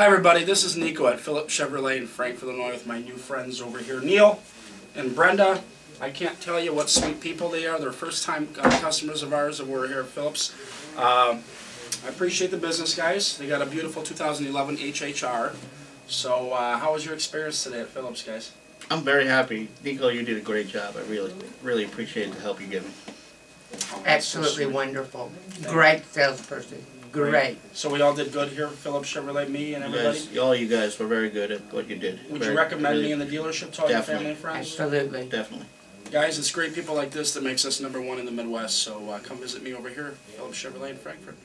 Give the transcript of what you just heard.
Hi, everybody. This is Niko at Phillips Chevrolet in Frankfort, Illinois, with my new friends over here, Neil and Brenda. I can't tell you what sweet people they are. They're first-time uh, customers of ours that were here at Phillips. Um, I appreciate the business, guys. They got a beautiful 2011 HHR. So, uh, how was your experience today at Phillips, guys? I'm very happy. Niko, you did a great job. I really, really appreciate the help you gave me. Absolutely wonderful. Great salesperson. Great. So we all did good here, Phillips Chevrolet, me and You everybody. guys, all you guys were very good at what you did. Would you recommend really- me in the dealership to all your Definitely. family and friends? Absolutely. Definitely. Guys, it's great people like this that makes us number one in the Midwest. So uh, come visit me over here, Phillips Chevrolet in Frankfort.